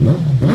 Não, não.